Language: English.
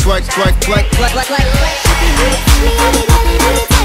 flex, flex, flex, flex, flex, flex, flex,